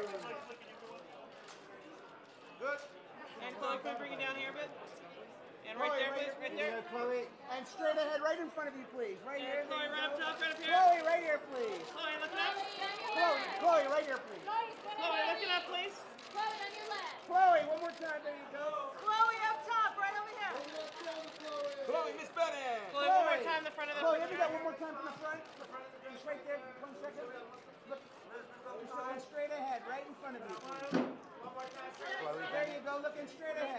Good. And Chloe, can bring it down here a bit? And right Chloe, there, please, right there. Yeah, Chloe. And straight ahead, right in front of you, please. Right and here. Chloe, right up top, right up here. Chloe, right here, please. Chloe, look it up. Chloe, Chloe, right here, please. Chloe, look it up, please. Chloe, on your left. Chloe, one more time, there you go. Chloe, up top, right over here. Chloe, Miss Bennet. Chloe, one more time in the front of the Chloe, let me go one more time from the front. Just right there, one second. Front of you. There you go, looking straight ahead.